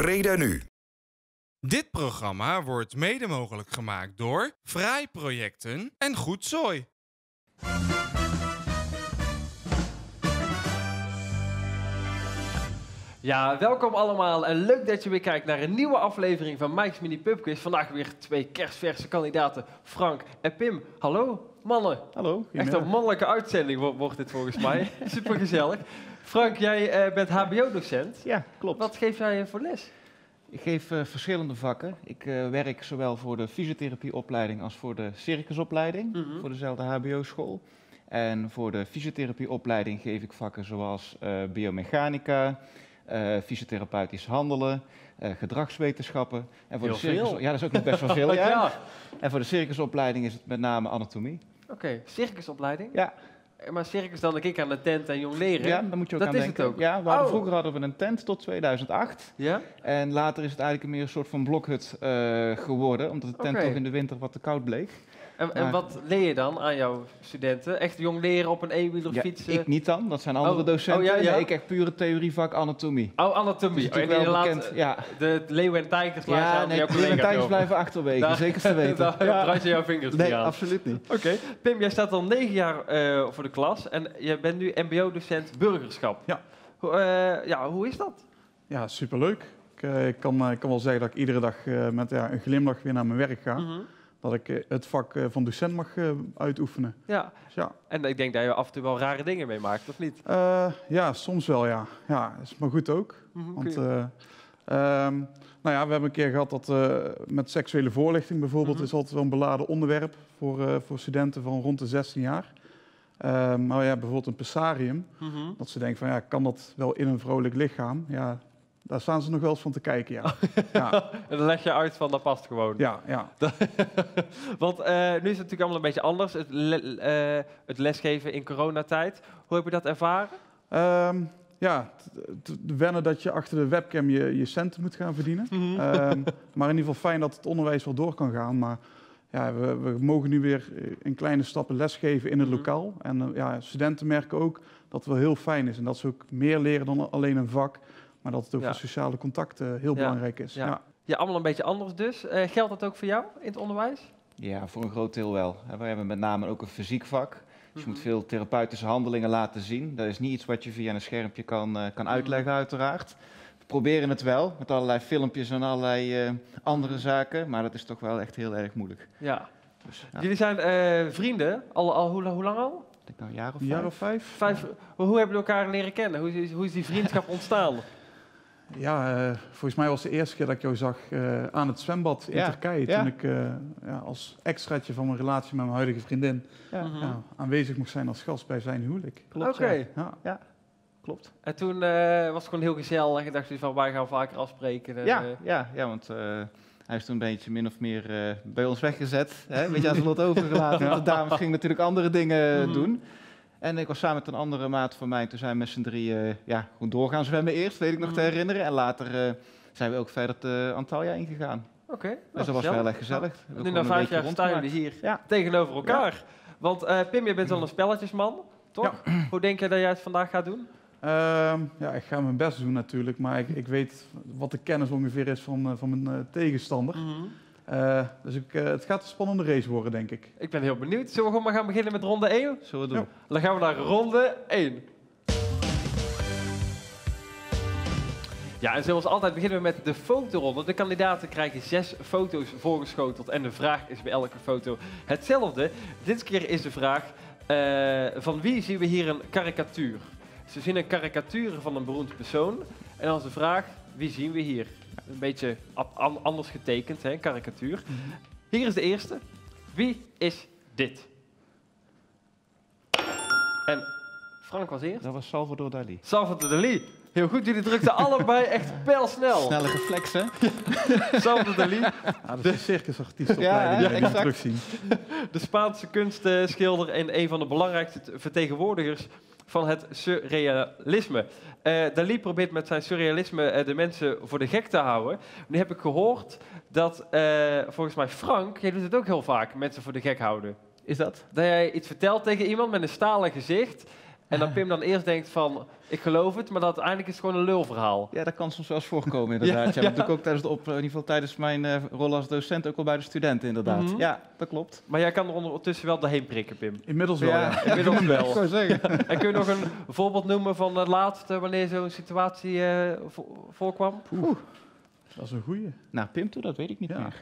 Breda Nu. Dit programma wordt mede mogelijk gemaakt door Vrij Projecten en Goed Zooi. Ja, welkom allemaal en leuk dat je weer kijkt naar een nieuwe aflevering van Mike's Mini Pub Quiz. Vandaag weer twee kerstverse kandidaten, Frank en Pim. Hallo, mannen. Hallo. Echt een mannelijke uitzending wo- wordt dit volgens mij. Super gezellig. Frank, jij eh, bent HBO-docent. Ja, klopt. Wat geef jij voor les? Ik geef eh, verschillende vakken. Ik eh, werk zowel voor de fysiotherapieopleiding als voor de circusopleiding, Mhm. voor dezelfde HBO-school. En voor de fysiotherapieopleiding geef ik vakken zoals biomechanica, fysiotherapeutisch handelen, gedragswetenschappen. En voor Heel de circus... veel. Ja, dat is ook nog best wel veel. ja. ja. En voor de circusopleiding is het met name anatomie. Oké, circusopleiding? Ja. Maar circus dan denk ik aan de tent en jong leren. Ja, daar moet je ook Dat aan is het denken. ook. Ja, we hadden, Oh. vroeger hadden we een tent tot 2008. Ja? En later is het eigenlijk meer een soort van blokhut eh, geworden, omdat de tent toch in de winter wat te koud bleek. En, wat leer je dan aan jouw studenten? Echt jong leren op een eenwieler Ja, fietsen? ik niet dan, dat zijn andere Oh. docenten. Oh, ja, ja. Nee, ik echt pure theorievak anatomie. Oh, anatomie. Dat is Oh, wel bekend. Ja, De leeuwen en tijgers ja nee, jouw en tijgers blijven achterwege, Daar- zeker te weten. Daar Ja. je jouw vingers Nee, niet aan. absoluut niet. Oké. Pim, jij staat al negen jaar eh, voor de klas en je bent nu mbo-docent burgerschap. Ja. Hoe, eh, ja, hoe is dat? Ja, superleuk. Ik, eh, ik kan, eh, ik kan wel zeggen dat ik iedere dag eh, met ja, een glimlach weer naar mijn werk ga. Mhm. Dat ik eh, het vak eh, van docent mag eh, uitoefenen. Ja, Dus ja. en ik denk dat je af en toe wel rare dingen meemaakt, of niet? Ja, soms wel ja. Ja, is maar goed ook. Mhm, Want eh, ehm, nou ja, we hebben een keer gehad dat met seksuele voorlichting bijvoorbeeld Mhm. is altijd wel een beladen onderwerp voor, voor studenten van rond de 16 jaar. Ehm, maar ja, bijvoorbeeld een pessarium. Mhm. Dat ze denken van ja, kan dat wel in een vrolijk lichaam? Ja, daar staan ze nog wel eens van te kijken, ja. ja, En dan leg je uit van dat past gewoon. ja, ja. Want eh, nu is het natuurlijk allemaal een beetje anders, het, le- eh, het lesgeven in coronatijd. Hoe heb je dat ervaren? Ehm, ja, wennen dat je achter de webcam je, je centen moet gaan verdienen. Ehm, maar in ieder geval fijn dat het onderwijs wel door kan gaan. Maar ja, we, we mogen nu weer eh, in kleine stappen lesgeven in het Mhm. lokaal. En ja, studenten merken ook dat het wel heel fijn is. En dat ze ook meer leren dan alleen een vak. Maar dat het ook Ja. voor sociale contacten heel Ja. belangrijk is. Ja. Ja. Ja, allemaal een beetje anders dus. Eh, geldt dat ook voor jou in het onderwijs? Ja, voor een groot deel wel. We hebben met name ook een fysiek vak. Dus je moet Mhm. veel therapeutische handelingen laten zien. Dat is niet iets wat je via een schermpje kan, eh, kan uitleggen, uiteraard. We proberen het wel, met allerlei filmpjes en allerlei eh, andere zaken. Maar dat is toch wel echt heel erg moeilijk. Ja. Dus, ja, Jullie zijn eh, vrienden, al, al hoe, hoe lang al? ik denk nou een jaar of Een vijf. jaar of vijf? Vijf, hoe, hoe hebben jullie elkaar leren kennen? Hoe is, hoe is die vriendschap ontstaan? Ja, eh, volgens mij was het de eerste keer dat ik jou zag eh, aan het zwembad in Ja, Turkije. ja. Toen ik eh, ja, als extraatje van mijn relatie met mijn huidige vriendin Ja, Mhm. ja, aanwezig mocht zijn als gast bij zijn huwelijk. klopt. Oké. ja. Ja. klopt. En toen eh, was het gewoon heel gezellig en dacht je van wij gaan vaker afspreken. En, Ja, ja, ja, want eh, hij is toen een beetje min of meer eh, bij ons weggezet. Hè? Een beetje aan zijn lot overgelaten. Want de dames gingen natuurlijk andere dingen Mhm. doen. En ik was samen met een andere maat van mij. Toen zijn we met z'n drieën eh, ja, gewoon doorgaan zwemmen eerst, weet ik nog te Mhm. herinneren. En later eh, zijn we ook verder de Antalya ingegaan. Oké. Dus nou, dat was gezellig. wel echt gezellig. Nu na vijf jaar staan jullie hier Ja. tegenover elkaar. Want eh, Pim, je bent wel een spelletjesman, toch? Hoe denk je dat jij het vandaag gaat doen? Ehm, ja, ik ga mijn best doen natuurlijk, maar ik, ik weet wat de kennis ongeveer is van, van mijn tegenstander. Eh, dus ik, eh, het gaat een spannende race worden, denk ik. Ik ben heel benieuwd. Zullen we gewoon maar gaan beginnen met ronde 1? Zullen we doen? Ja. Dan gaan we naar ronde 1. Ja, en zoals altijd beginnen we met de fotoronde. De kandidaten krijgen zes foto's voorgeschoteld en de vraag is bij elke foto hetzelfde. Dit keer is de vraag, eh, van wie zien we hier een karikatuur? Ze zien een karikatuur van een beroemd persoon en dan is de vraag, wie zien we hier? Een beetje anders getekend, hè, karikatuur. Hier is de eerste. Wie is dit? En Frank was eerst. Dat was Salvador Dali. Salvador Dali. Heel goed, jullie drukten allebei echt pijlsnel. Snelle reflexen. Salvador Dali, Ja, dat is een circusartiestopleiding, Ja, die ja, exact. terugzien. de Spaanse kunstschilder en een van de belangrijkste vertegenwoordigers van het surrealisme. Dali probeert met zijn surrealisme eh, de mensen voor de gek te houden. Nu heb ik gehoord dat, eh, volgens mij Frank, jij doet het ook heel vaak, mensen voor de gek houden. Is dat? Dat jij iets vertelt tegen iemand met een stalen gezicht En dat Pim dan eerst denkt van, ik geloof het, maar dat uiteindelijk is het gewoon een lulverhaal. Ja, dat kan soms wel eens voorkomen inderdaad. Ja, Ja, Dat doe ik ook tijdens de op, in ieder geval tijdens mijn eh, rol als docent ook al bij de studenten inderdaad. Mhm. Ja, dat klopt. Maar jij kan er ondertussen wel doorheen prikken, Pim. Inmiddels wel, ja. Inmiddels Ik wel. zou zeggen. En kun je nog een voorbeeld noemen van het laatste wanneer zo'n situatie eh, vo- voorkwam? Dat is een goeie. Nou, Pim toe, dat weet ik niet Ja. meer.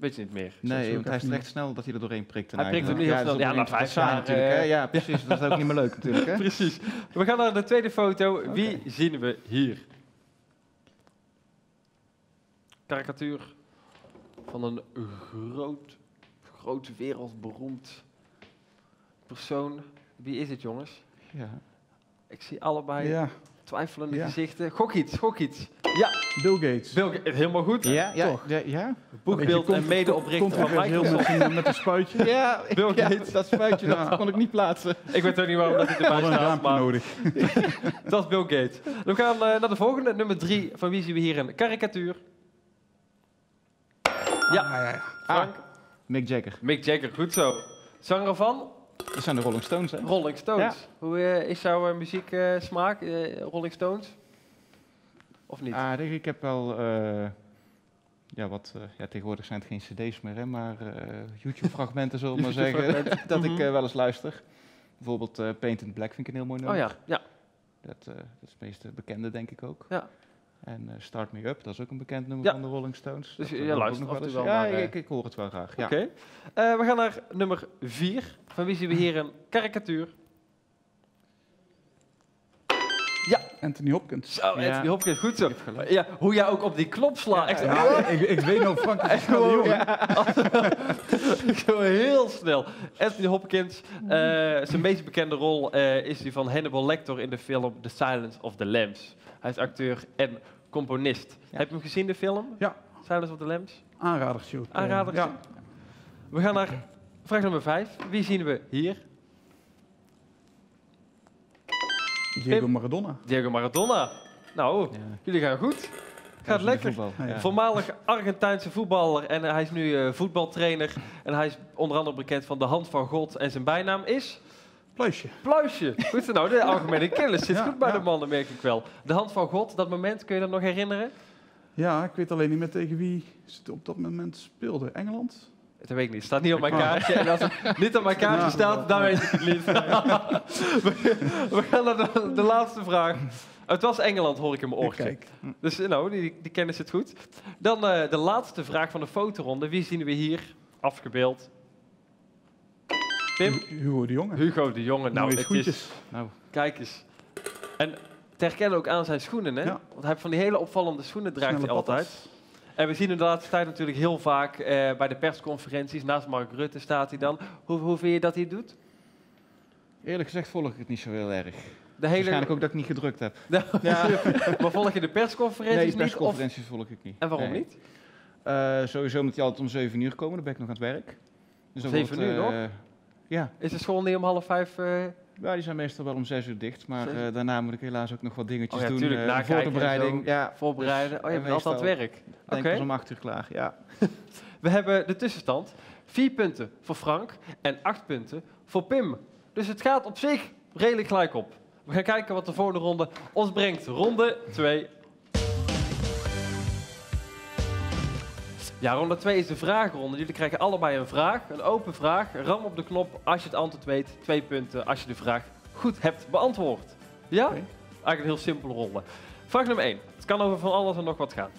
Weet je niet meer. Nee, want hij is even er echt snel dat hij er doorheen prikt. Hij prikt hem niet heel ja, snel. dat is Ja, na niet vijf jaar, natuurlijk. hè. Ja, precies. Dat is ook niet meer leuk natuurlijk. Hè? Precies. We gaan naar de tweede foto. Wie zien we hier? Karikatuur van een groot, groot wereldberoemd persoon. Wie is het, jongens? Ja. Ik zie allebei Ja, twijfelende Ja. gezichten. Gok iets, gok iets. Ja, Bill Gates. Bill Gates, helemaal goed. Ja, ja, Toch. ja, ja. Boekbeeld en medeoprichter van met, Microsoft. een- met een spuitje. Ja, Bill ja, Gates. dat spuitje, Ja. dat kon ik niet plaatsen. Ik weet ook niet waarom dat hij We erbij staat, raampje maar nodig. dat is Bill Gates. We gaan eh, naar de volgende, nummer drie. Van wie zien we hier een karikatuur? Ja, Ah. Frank. Mick Jagger. Mick Jagger, goed zo. Zanger van Dat zijn de Rolling Stones, hè? Rolling Stones. Hoe eh, is jouw eh, muzieksmaak, Rolling Stones? Of niet? Aardig. Ik heb wel... eh, ja, wat... eh, ja, tegenwoordig zijn het geen cd's meer, hè. Maar eh, YouTube-fragmenten, zullen we maar zeggen. Dat ik Mhm. wel eens luister. Bijvoorbeeld Paint in Black vind ik een heel mooi oh nummer. ja, ja. Dat, dat is het meest bekende, denk ik ook. Ja. En Start Me Up, dat is ook een bekend nummer Ja. van de Rolling Stones. Dus luistert nog eens. wel Ja, naar, ik, ik hoor het wel graag. Ja. Oké. We gaan naar nummer vier. Van wie zien we hier een karikatuur? Anthony Hopkins. Zo, Ja. Anthony Hopkins, goed zo. Ja, hoe jij ook op die knop slaat. Ja, ik, ik weet nog, Frank is een snelle jongen. Zo heel snel. Anthony Hopkins, eh, zijn meest bekende rol eh, is die van Hannibal Lecter in de film The Silence of the Lambs. Hij is acteur en componist. Heb je hem gezien, de film? Ja. Silence of the Lambs? Eh, Aanradertje. Ja. We gaan naar vraag nummer 5. Wie zien we hier? Diego Maradona. Diego Maradona. Nou, Ja. jullie gaan goed. Gaat lekker. voetbal. Ja. Ja. Voormalig Argentijnse voetballer en hij is nu eh, voetbaltrainer. En hij is onder andere bekend van de hand van God. En zijn bijnaam is Pluisje. Pluisje. Goed zo, nou, de algemene kennis zit Ja, goed bij ja. de mannen, merk ik wel. De hand van God, dat moment, kun je dat nog herinneren? Ja, ik weet alleen niet meer tegen wie ze op dat moment speelde. Engeland? Dat weet ik niet. Het staat niet op mijn kaartje. En als het niet op mijn kaartje staat, dan weet ik het niet. we, gaan naar de, de laatste vraag. Het was Engeland, hoor ik in mijn oortje. Kijk. Dus eh, nou, die, die kennis zit goed. Dan eh, de laatste vraag van de fotoronde. Wie zien we hier afgebeeld? Pim? Hugo de Jonge. Hugo de Jonge. Nou, Mooie het is... Nou, Kijk eens. En te herkennen ook aan zijn schoenen, hè? Ja. Want hij heeft van die hele opvallende schoenen draagt Snelle hij altijd. patas. En we zien hem de laatste tijd natuurlijk heel vaak eh, bij de persconferenties. Naast Mark Rutte staat hij dan. Hoe, hoe vind je dat hij het doet? eerlijk gezegd volg ik het niet zo heel erg. De hele... Waarschijnlijk ook dat ik niet gedrukt heb. Ja. maar volg je de persconferenties Nee, niet? Of... persconferenties volg ik niet. En waarom Nee. niet? Eh, sowieso moet hij altijd om 7 uur komen, dan ben ik nog aan het werk. Dus dan 7 wordt, uur eh, Ja. Is de school niet om half vijf... ja, die zijn meestal wel om 6 uur dicht, maar Zes eh, daarna moet ik helaas ook nog wat dingetjes Oh ja, doen. tuurlijk, eh, voorbereiding. Ja, voorbereiden? Dus, oh, je bent altijd aan het meestal werk. denk Oké. pas om 8 uur klaar. Ja. We hebben de tussenstand. Vier punten voor Frank en acht punten voor Pim. Dus het gaat op zich redelijk gelijk op. We gaan kijken wat de volgende ronde ons brengt. Ronde 2. Ja, ronde 2 is de vraagronde. Jullie krijgen allebei een vraag, een open vraag. Ram op de knop als je het antwoord weet. Twee punten als je de vraag goed hebt beantwoord. Ja? Eigenlijk een heel simpele ronde. Vraag nummer 1. Het kan over van alles en nog wat gaan.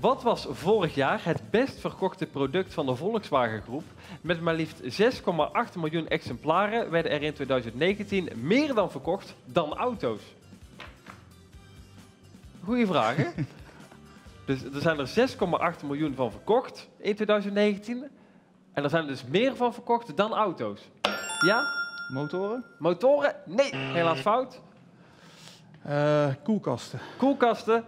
Wat was vorig jaar het best verkochte product van de Volkswagen Groep? Met maar liefst 6,8 miljoen exemplaren werden er in 2019 meer dan verkocht dan auto's. Goeie vraag, hè? Dus er zijn er 6,8 miljoen van verkocht in 2019. En er zijn er dus meer van verkocht dan auto's. Ja? Motoren? Motoren? Nee, helaas fout. Eh, koelkasten. Koelkasten?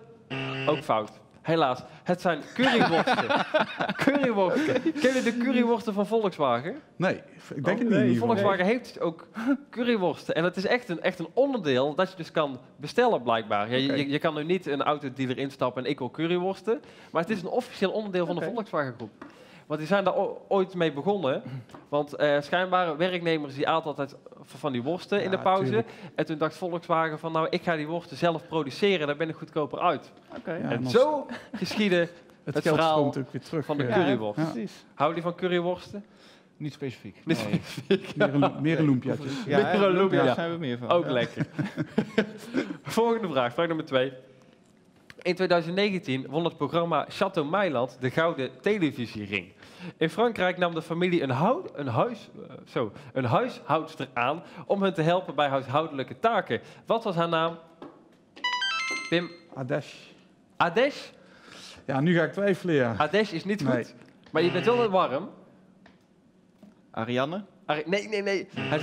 Ook fout. Helaas. Het zijn curryworsten. curryworsten. Ken je de curryworsten van Volkswagen? Nee, ik denk Oh, het niet. Volkswagen heeft ook curryworsten. En het is echt een, echt een onderdeel dat je dus kan bestellen, blijkbaar. Ja, je, Oké. je, je kan nu niet een autodealer instappen en ik wil curryworsten. Maar het is een officieel onderdeel van de. Volkswagen groep. Want die zijn daar ooit mee begonnen. Want eh, schijnbaar werknemers die aten altijd van die worsten in de pauze. tuurlijk. En toen dacht Volkswagen van nou, ik ga die worsten zelf produceren. Daar ben ik goedkoper uit. Oké. Ja, en zo geschieden Het, Het geld verhaal weer terug. van de curryworst. Houden die van curryworsten? Niet specifiek. Niet Nee. Meer een, meer een. Ja, zijn we meer van. Ook Ja. lekker. Volgende vraag, vraag nummer twee. In 2019 won het programma Chateau Meiland de Gouden Televisiering. In Frankrijk nam de familie een, een, huis, eh, zo, een huishoudster aan om hen te helpen bij huishoudelijke taken. Wat was haar naam? Pim, Adesh. Adesh? Ja, nu ga ik twijfelen, ja. Adesh is niet goed, Nee. maar je bent wel warm. Ariane? Ari- Nee, nee, nee. Hij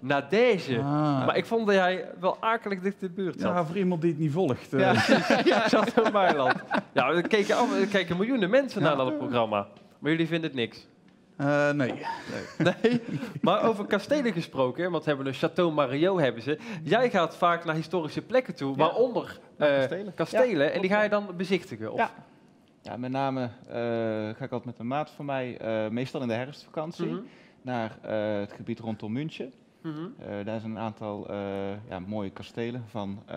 was Nadege. Ah. Maar ik vond dat hij wel akelig dicht in de buurt zat. Ja, voor iemand die het niet volgt. eh, Chateau Meiland. Ja, er keken, af, er keken miljoenen mensen naar Ja. dat programma. Maar jullie vinden het niks. eh, nee. Nee. Maar over kastelen gesproken, want we hebben een Chateau Mario hebben ze. Jij gaat vaak naar historische plekken toe, Ja. waaronder Naar eh, kastelen. kastelen. Ja, en die ga je dan bezichtigen? Of? Ja. Ja, met name eh, ga ik altijd met een maat van mij, eh, meestal in de herfstvakantie, Mhm. naar eh, het gebied rondom München. Mhm. Eh, daar zijn een aantal eh, ja, mooie kastelen van, eh,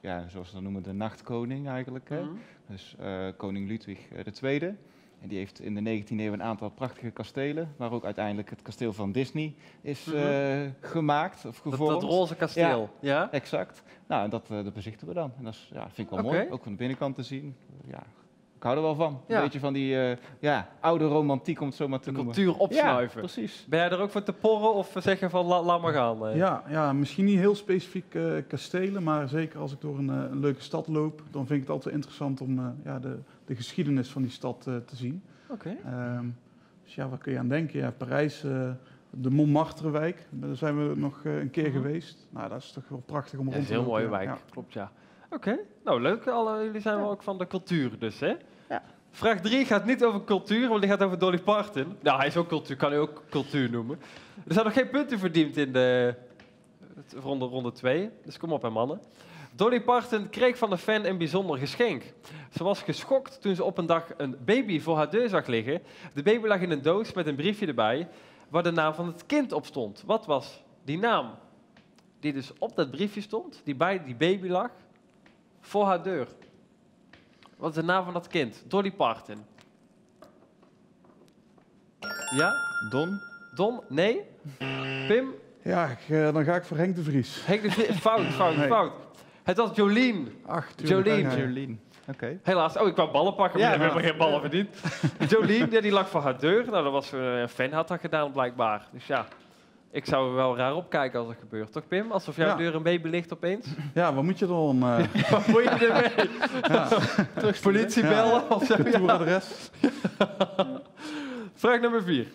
ja, zoals ze dat noemen, de nachtkoning eigenlijk. Mhm. Dus koning Ludwig II. En die heeft in de 19e eeuw een aantal prachtige kastelen, waar ook uiteindelijk het kasteel van Disney is Mhm. gemaakt of gevormd. dat roze kasteel. Ja. Exact. Nou, en dat, dat bezichten we dan. En dat is, ja, vind ik wel mooi, ook van de binnenkant te zien. Ja, hou er wel van. Ja. Een beetje van die eh, ja, oude romantiek, om het zo maar te De noemen. cultuur opsnuiven. Ja, precies. ben jij er ook voor te porren of zeggen van la- laat maar gaan? eh? Ja, ja, misschien niet heel specifiek eh, kastelen, maar zeker als ik door een, een leuke stad loop, dan vind ik het altijd interessant om eh, ja, de, de geschiedenis van die stad eh, te zien. Oké. Ehm, dus ja, waar kun je aan denken? Ja, Parijs, eh, de Montmartrewijk, daar zijn we nog een keer Mhm. geweest. Nou, dat is toch wel prachtig om Dat rond is te een heel lopen. mooie wijk, Ja. klopt ja. Oké, nou leuk. Alle, jullie zijn wel ook van de cultuur dus, hè? Vraag 3 gaat niet over cultuur, want die gaat over Dolly Parton. Nou, hij is ook cultuur, kan hij ook cultuur noemen. Er zijn nog geen punten verdiend in de ronde, ronde 2, dus kom op hè mannen. Dolly Parton kreeg van de fan een bijzonder geschenk. Ze was geschokt toen ze op een dag een baby voor haar deur zag liggen. De baby lag in een doos met een briefje erbij, waar de naam van het kind op stond. Wat was die naam? Die dus op dat briefje stond, die bij die baby lag, voor haar deur. Wat is de naam van dat kind? Dolly Parton. Ja? Don? Don? Nee? Pim? Ja, ik, eh, dan ga ik voor Henk de Vries. Henk de Vries? Fout, fout, Nee. fout. Het was Jolien. Ach, tuurlijk. Ja. Jolene. Oké. Helaas. Oh, ik wou ballen pakken, maar Ja, ik heb helemaal maar- geen ballen verdiend. Jolien, ja, die lag voor haar deur. Nou, dat was eh, een fan had dat gedaan, blijkbaar. Dus ja, ik zou er wel raar opkijken als dat gebeurt. Toch, Pim? Alsof jouw Ja. deur een baby ligt opeens. Ja, wat moet je dan? eh Wat moet je ermee? Politie Ja. bellen of zo? Ja. retouradres? Vraag nummer 4.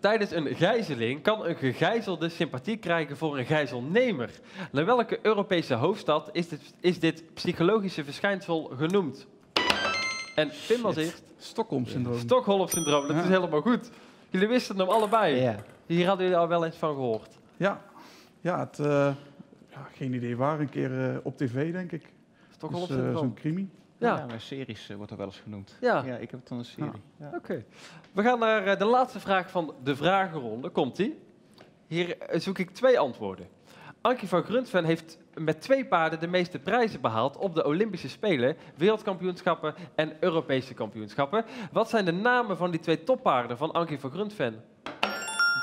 Tijdens een gijzeling kan een gegijzelde sympathie krijgen voor een gijzelnemer. Naar welke Europese hoofdstad is dit, is dit psychologische verschijnsel genoemd? En Pim als eerst. Stockholm-syndroom. Stockholm-syndroom, dat Ja. is helemaal goed. Jullie wisten hem allebei. Ja. Hier hadden jullie al wel eens van gehoord. Ja, ja, het, eh, ja geen idee waar. Een keer eh, op tv, denk ik. Dus, eh, Stockholm-syndroom. Zo'n crimi. ja, Ja, bij series wordt dat wel eens genoemd. Ja. ja, ik heb het dan een serie. Ja. oké. We gaan naar eh, de laatste vraag van de vragenronde. Komt-ie. Hier eh, zoek ik twee antwoorden. Ankie van Gruntven heeft met twee paarden de meeste prijzen behaald op de Olympische Spelen, wereldkampioenschappen en Europese kampioenschappen. Wat zijn de namen van die twee toppaarden van Ankie van Gruntven?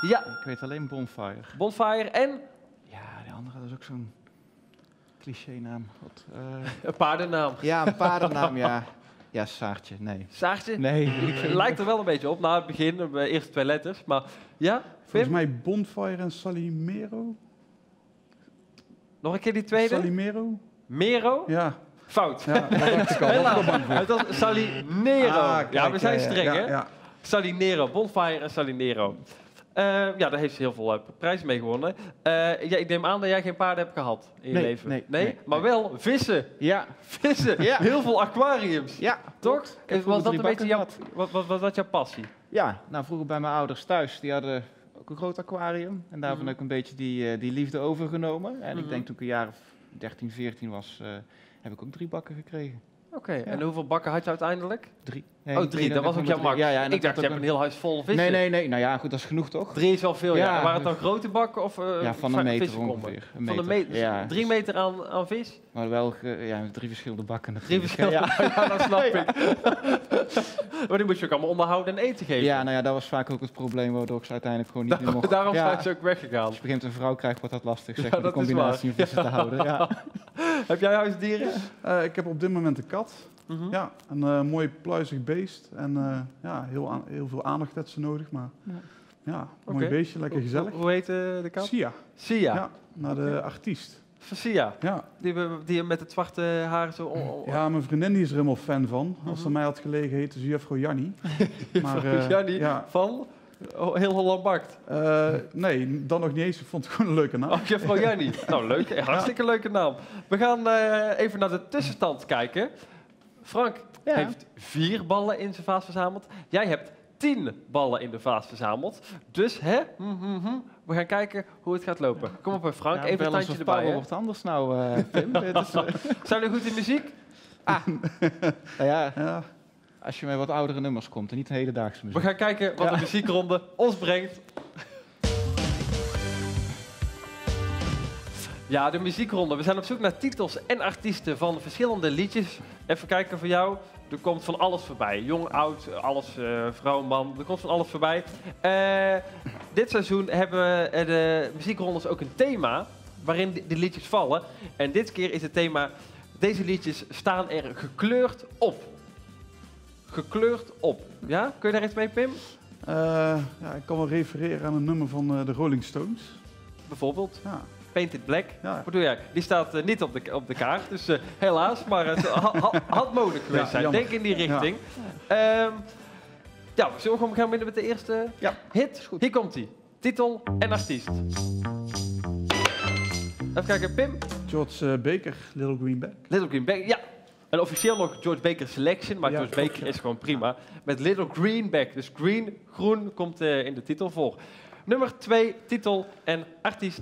Ja, Ik weet alleen Bonfire. Bonfire en Ja, die andere dat is ook zo'n cliché-naam. Wat, eh, een paardennaam. ja, een paardennaam, ja. Ja, Saartje, nee. Saartje? Nee. Het lijkt er wel een beetje op, na het begin, de eerste twee letters. Maar ja, Volgens mij Bonfire en Salimero. Nog een keer die tweede? Salimero? Mero? Ja, Fout. ja dat dacht ik al. Helaas. Het was Salinero. Ah, ja, we zijn streng, ja, hè? Ja, Salinero, Bonfire en Salinero. Eh, ja, daar heeft ze heel veel eh, prijzen mee gewonnen. Eh, ja, ik neem aan dat jij geen paarden hebt gehad in je leven. nee, nee, maar wel vissen. Ja, Vissen. Ja. Heel veel aquariums. ja. Toch? Was vroeger dat een beetje jouw, wat, wat, was dat jouw passie? Ja, nou vroeger bij mijn ouders thuis, die hadden ook een groot aquarium. En daarvan Mhm. heb ik een beetje die, die liefde overgenomen. En Mhm. ik denk toen ik een jaar of 13, 14 was, heb ik ook drie bakken gekregen. Oké. En hoeveel bakken had je uiteindelijk? Drie. oh, drie, dat was ook jouw max. Ja, ja, en ik dat dacht, je hebt een heel huis vol vissen. Nee, nee, nee. Nou ja, goed, dat is genoeg toch? Drie is wel veel, ja. Ja. Waren het dan grote bakken of eh, Ja, van va- een meter ongeveer. Een Van een meter? Ja. Drie meter aan, aan vis? Maar wel ge- ja, drie verschillende bakken Drie verschillende Ja. ja, dat snap ik. maar die moest je ook allemaal onderhouden en eten geven. ja, nou ja, dat was vaak ook het probleem waardoor ik ze uiteindelijk gewoon niet meer mocht. Daarom ja. zijn ze ook weggegaan. Als je begint een vrouw krijgt, wordt dat lastig, zeg Ja, maar, die dat is combinatie om vissen te houden. Ja. Heb jij huisdieren? Eh, ik heb op dit moment een kat. Mhm. Ja, een eh, mooi pluizig beest. En eh, ja, heel, heel veel aandacht heeft ze nodig. Maar Ja. mooi beestje, lekker gezellig. Hoe, hoe heet de kat? Sia. Sia. Ja, naar de artiest. Van Sia. Ja. Die, we- die met het zwarte haar zo... ja, mijn vriendin die is er helemaal fan van. Als ze Mhm. mij had gelegen, heette ze juffrouw Jannie. Maar, Van eh, Jannie ja. van oh, Heel Holland Bakt. Eh, nee, dan nog niet eens. Ik vond het gewoon een leuke naam. Oh, juffrouw Jannie. nou, leuk. Hartstikke leuke naam. We gaan eh, even naar de tussenstand kijken. Frank Ja. heeft vier ballen in zijn vaas verzameld. Jij hebt tien ballen in de vaas verzameld. Dus, hè? hm, hm, hm, we gaan kijken hoe het gaat lopen. Kom op, hè, Frank. Ja, even een tandje of erbij. power Hè? wordt anders nou, eh Pim. Het is, eh, Zijn jullie goed in muziek? nou ja, Ja, als je met wat oudere nummers komt en niet hedendaagse We muziek. gaan kijken wat Ja. de muziekronde ons brengt. Ja, de muziekronde. We zijn op zoek naar titels en artiesten van verschillende liedjes. Even kijken voor jou. Er komt van alles voorbij. Jong, oud, alles, eh, vrouw, man. Er komt van alles voorbij. Eh, dit seizoen hebben eh, de muziekrondes ook een thema waarin die liedjes vallen. En dit keer is het thema, deze liedjes staan er gekleurd op. Gekleurd op. Ja? Kun je daar iets mee, Pim? Ja, ik kan wel refereren aan een nummer van de Rolling Stones. Bijvoorbeeld Ja, Painted Black. ja. Wat bedoel jij? Die staat eh, niet op de, op de kaart, dus eh, helaas. Maar het ha- ha- had mogelijk geweest Ja, zijn. jammer. Denk in die richting. Ja, ja we zullen gewoon gaan beginnen met de eerste hit. Hier komt hij. Titel en artiest. Even kijken, Pim. George eh, Baker, Little Green Bag. Little Green Bag. Ja. En officieel nog George Baker Selection, maar Ja, George Baker ja. is gewoon prima. Met Little Green Bag. Dus green, groen komt in de titel voor. Nummer 2, titel en artiest.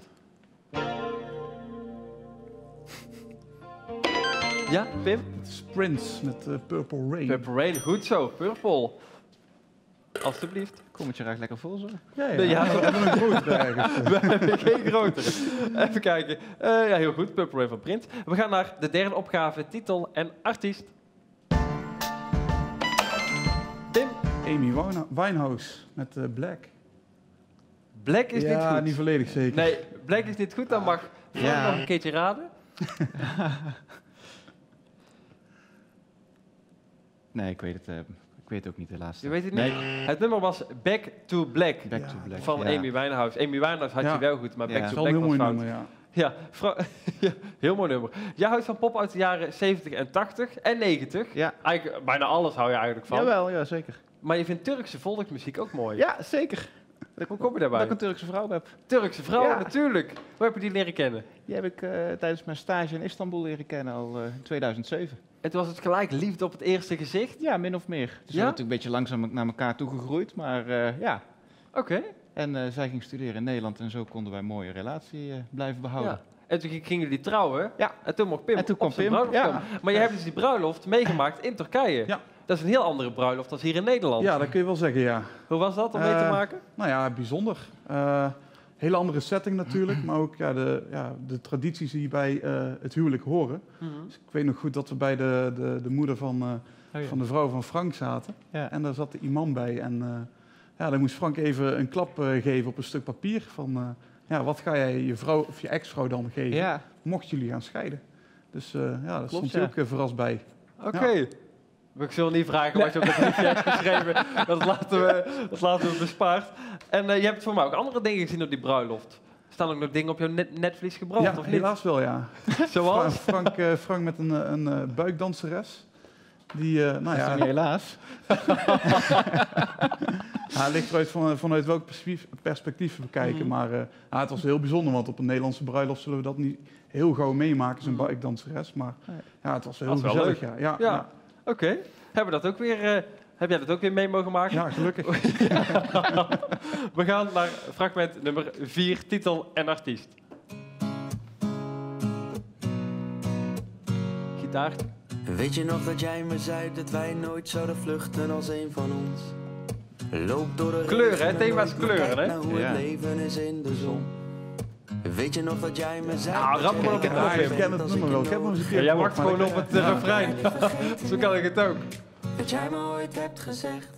Ja, Pim? Het is Prince met eh, Purple Rain. Purple Rain, goed zo. Purple. Alsjeblieft. Kom het je eigenlijk lekker vol zo? Ja, ja. Nee, ja. We hebben een grotere. We hebben geen grotere. Even kijken. Eh, ja, heel goed. Purple Rain van Print. We gaan naar de derde opgave. Titel en artiest. Tim? Amy Wine- Winehouse met eh, Black. Black is ja, niet goed. niet volledig zeker. Nee, Black is niet goed. Dan mag Frank Ja. nog een keertje raden. Nee, ik weet het, eh, ik weet het ook niet helaas. Je weet het Nee, niet? Het nummer was Back to Black. Back Ja, to Black. Van ja. Amy Winehouse. Amy Winehouse had Ja. je wel goed, maar Ja. Back to Black een heel was mooi fout. nummer, ja. Ja, ja, heel mooi nummer. Jij houdt van pop uit de jaren 70 en 80 en 90. Ja, Eigenlijk, bijna alles hou je eigenlijk van. jawel, ja, zeker. Maar je vindt Turkse volksmuziek ook mooi. Ja, zeker. Dat Hoe kom je Dat daarbij? ik een Turkse vrouw heb. Turkse vrouw, Ja. natuurlijk. Hoe heb je die leren kennen? Die heb ik eh, tijdens mijn stage in Istanbul leren kennen al eh, in 2007. En toen was het gelijk liefde op het eerste gezicht. Ja, min of meer. Is Ja? natuurlijk een beetje langzaam naar elkaar toegegroeid, maar eh, ja. Oké. En zij ging studeren in Nederland en zo konden wij een mooie relatie blijven behouden. Ja. En toen gingen jullie trouwen. Ja. En toen mocht Pim En toen kwam zijn Pim, bruiloft ja. Maar je hebt dus die bruiloft meegemaakt in Turkije. Ja. Dat is een heel andere bruiloft dan hier in Nederland. Ja, dat kun je wel zeggen, ja. Hoe was dat om mee te Eh, maken? Nou ja, bijzonder. Eh hele andere setting natuurlijk, maar ook ja, de, ja, de tradities die bij eh, het huwelijk horen. Mhm. Dus ik weet nog goed dat we bij de, de, de moeder van, Oh ja. van de vrouw van Frank zaten. Ja. En daar zat de imam bij. En ja, dan moest Frank even een klap geven op een stuk papier. Van ja, wat ga jij je vrouw of je ex-vrouw dan geven? Ja, Mocht jullie gaan scheiden. Dus ja, daar stond hij ook verrast bij. Oké. Ik zal niet vragen wat je op dat briefje hebt geschreven. Dat laten we, dat laten we bespaard. En eh, je hebt voor mij ook andere dingen gezien op die bruiloft. Er staan ook nog dingen op jouw net netvlies gebrand, ja, of niet? helaas wel, ja. Zoals? Frank, eh, Frank met een, eh, een eh, buikdanseres. Die, eh, nou dat is ja, niet helaas. Ja, het ligt eruit van, vanuit welk perspectief, perspectief we bekijken. Mhm. Maar eh, ja, het was heel bijzonder, want op een Nederlandse bruiloft zullen we dat niet heel gauw meemaken, zo'n Mhm. buikdanseres. Maar ja, het was heel Was wel gezellig. Ja. Ja, Ja. ja. Oké. Hebben we dat ook weer... eh, heb jij dat ook weer mee mogen maken? Ja, gelukkig. We gaan naar fragment nummer 4, titel en artiest. Gitaar. Weet je nog dat jij me zei dat wij nooit zouden vluchten als een van ons? Loop door de Kleuren, hè? regen en Thema is nooit meer kleuren, hè? hoe Ja. het leven is in de zon. Weet je nog dat jij me zei Ah, rap jij maar op het knopje. ik ken het nummer wel. Ik heb hem eens een Ja, keer jij gehoord, wacht gewoon op het eh, Ja. refrein. Zo kan ik het ook. Dat jij me ooit hebt gezegd.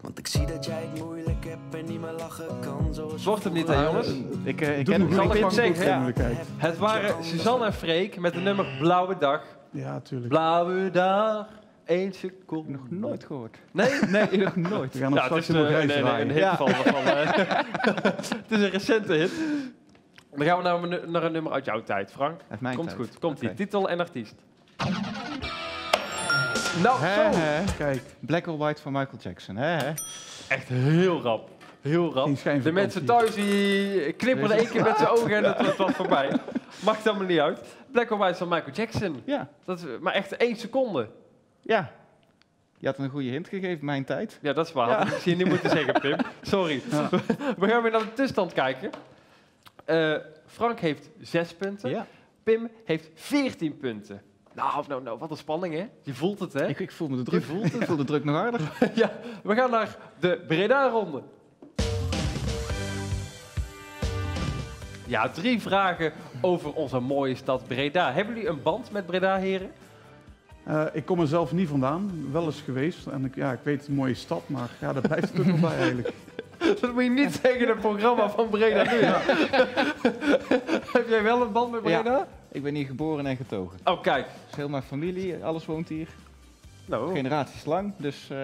Want ik zie dat jij het moeilijk hebt en niet meer lachen kan zoals Het wordt hem niet, hè, jongens? Ik, eh, ik ken goed, ik goed, moeilijkheid. Het waren Suzanne en Freek met het nummer Blauwe Dag. Ja, tuurlijk. Blauwe Dag, één seconde. nog nooit gehoord. Nee? Nee, nog nooit. We gaan nog Ja, het straks is in de een, reis een, een, draaien. een hit Ja. van, van eh, Het is een recente hit. Dan gaan we naar, een naar een nummer uit jouw tijd, Frank. Uit mijn Komt tijd. goed, komt ie. Oké. Titel en artiest. Nou, Hè, zo. Kijk, Black or White van Michael Jackson. Hè, hè. Echt heel rap. Heel rap. De mensen thuis die knipperden één keer met zijn ogen en het was voorbij. Maakt allemaal niet uit. Black or White van Michael Jackson. Ja, Dat is maar echt één seconde. ja. Je had een goede hint gegeven, mijn tijd. Ja, dat is waar. Had ik misschien niet moeten zeggen, Pim. Sorry. We gaan weer naar de tussenstand kijken. Eh, Frank heeft zes punten. Ja. Pim heeft 14 punten. Nou, nou, nou, wat een spanning, hè? Je voelt het, hè? Ik, ik voel me de Je druk. voelt Ik voel de druk nog harder. ja, we gaan naar de Breda-ronde. Ja, drie vragen over onze mooie stad Breda. Hebben jullie een band met Breda, heren? Eh, ik kom er zelf niet vandaan, wel eens geweest. En ik, ja, ik weet het een mooie stad, maar ja, daar blijft het ook nog bij eigenlijk. Dat moet je niet zeggen in het programma van Breda nu. Heb jij wel een band met Ja. Breda? Ik ben hier geboren en getogen. Oh, kijk. Dus heel mijn familie, alles woont hier. Nou, Generaties lang. Dus eh,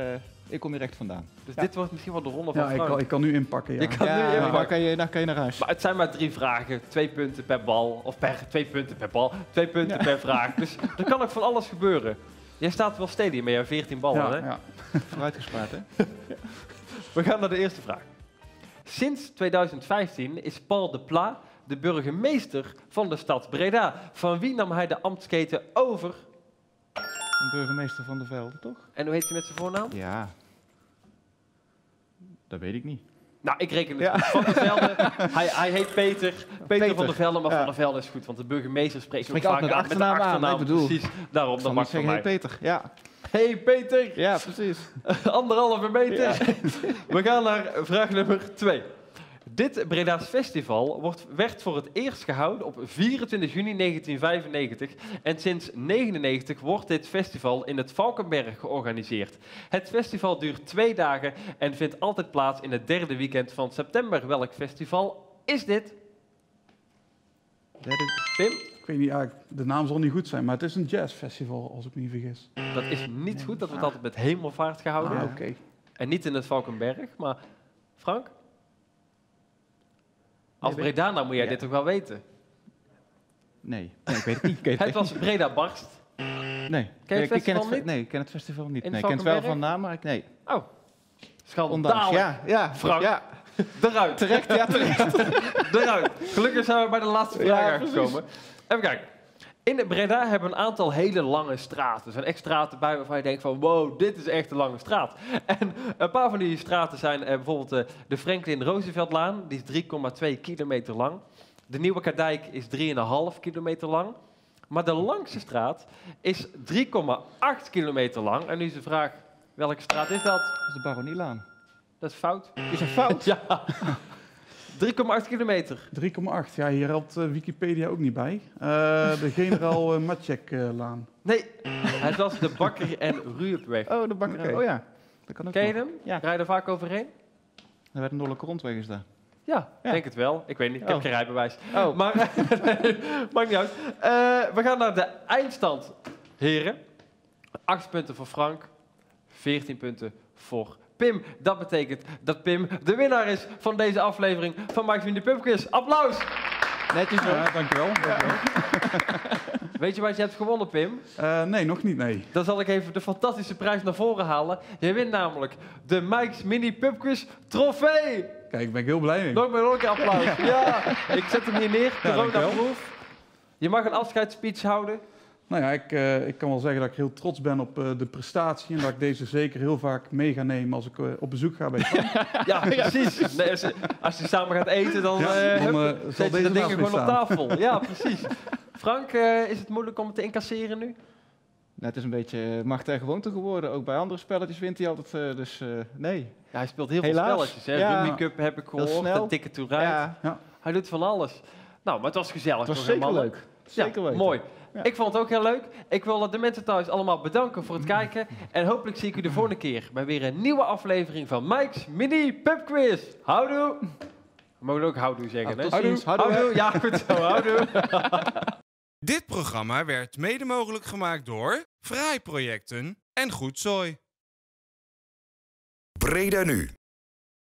ik kom hier echt vandaan. dus Ja. dit wordt misschien wel de ronde van Ja, ik kan, ik kan nu inpakken, ja. Je kan nu Ja, inpakken. dan kan, je, dan kan je naar huis. Maar het zijn maar drie vragen. Twee punten per bal. Of per, twee punten per bal. Twee punten Ja. per vraag. Dus er kan ook van alles gebeuren. Jij staat wel stadium met jouw 14 ballen, Ja, hè? ja. Vooruitgespaard, hè? We gaan naar de eerste vraag. Sinds 2015 is Paul de Pla de burgemeester van de stad Breda. Van wie nam hij de ambtsketen over? Een burgemeester van de Velde, toch? En hoe heet hij met zijn voornaam? Ja. Dat weet ik niet. Nou, ik reken het Ja. Van der Velde. Hij, hij heet Peter. Peter. Peter. van der Velde, maar Ja. van der Velde is goed. Want de burgemeester spreekt ook vaak met met de de achternaam aan, achternaam. ik bedoel. Precies. Daarom, dat mag van mij. Peter. Ja, Hey Peter! ja precies. Anderhalve meter. We gaan naar vraag nummer 2. Dit Breda's Festival wordt, werd voor het eerst gehouden op 24 juni 1995 en sinds 1999 wordt dit festival in het Valkenberg georganiseerd. Het festival duurt twee dagen en vindt altijd plaats in het derde weekend van september. Welk festival is dit? Derde, Pim? Ik weet niet, ja, de naam zal niet goed zijn, maar het is een jazzfestival, als ik me niet vergis. Dat is niet goed, dat wordt altijd met hemelvaart gehouden. Ah, oké. En niet in het Valkenberg, maar Frank? Als Nee, Bredana moet jij Ja. dit toch wel weten? nee. nee, ik weet het niet. Ik weet Het was Breda Barst. Nee. Ken je het ik, ik ken festival het, niet? Nee, ik ken het festival niet. In nee, ik ken het wel van naam, maar ik, nee. Oh, schandalig. Ja, ja. Frank. Ja, Eruit. terecht, ja, terecht. Eruit. Gelukkig zijn we bij de laatste vraag Ja, aangekomen. Even kijken. In Breda hebben we een aantal hele lange straten. Er zijn echt straten bij waarvan je denkt van wow, dit is echt een lange straat. En een paar van die straten zijn eh, bijvoorbeeld eh, de Franklin Rooseveltlaan. Die is 3,2 kilometer lang. De Nieuwe Kadijk is 3,5 kilometer lang. Maar de langste straat is 3,8 kilometer lang. En nu is de vraag, welke straat is dat? Dat is de Baronielaan. Dat is fout. Is dat fout? Ja. 3,8 kilometer. 3,8. Ja, hier helpt eh, Wikipedia ook niet bij. Eh, de generaal uh, Maciek-laan. Nee, het was de Bakker en Ruurweg. Oh, de bakkerij. Oké. Oh ja. Dat kan ook Ken je nog. hem? Ja. Rij je er vaak overheen? Er werd een noordelijke rondweg is daar. Ja, Ja. denk het wel. Ik weet niet, ik heb Oh. geen rijbewijs. Oh. Maar, nee, maakt niet uit. Eh, we gaan naar de eindstand, heren. 8 punten voor Frank, 14 punten voor Pim. Dat betekent dat Pim de winnaar is van deze aflevering van Mike's Mini Pub Quiz. Applaus! Netjes hoor. Ja, dankjewel. dankjewel. Weet je wat je hebt gewonnen, Pim? Eh, nee, nog niet, nee. Dan zal ik even de fantastische prijs naar voren halen. Je wint namelijk de Mike's Mini Pub Quiz trofee. Kijk, ben ik heel blij mee. Nog maar een keer applaus. Ja, ik zet hem hier neer. Ja, dankjewel. Corona-proof. Je mag een afscheidsspeech houden. Nou ja, ik, eh, ik kan wel zeggen dat ik heel trots ben op eh, de prestatie en dat ik deze zeker heel vaak mee ga nemen als ik eh, op bezoek ga bij Frank. Ja, precies. Nee, als, je, als je samen gaat eten, dan, Ja, dan, hup, zal zet je deze de dingen gewoon op tafel. Ja, precies. Frank, eh, is het moeilijk om het te incasseren nu? Nou, het is een beetje macht en gewoonte geworden. Ook bij andere spelletjes wint hij altijd. eh, dus eh, nee. Ja, hij speelt heel Helaas. veel spelletjes. Hè? Ja. Cup heb ik gehoord, snel. en Ticket to Ride. Ja, Hij doet van alles. Nou, maar het was gezellig. het was toch, zeker leuk. Zeker ja, weten. mooi. Ja. Ik vond het ook heel leuk. Ik wil de mensen thuis allemaal bedanken voor het kijken. En hopelijk zie ik u de volgende keer bij weer een nieuwe aflevering van Mike's Mini Pub Quiz. Houdoe. We mogen ook houdoe zeggen, hè? Houdoe. Houdoe. Ja, goed zo. Houdoe. Dit programma werd mede mogelijk gemaakt door Vrij Projecten en Goed Zooi. Breda nu.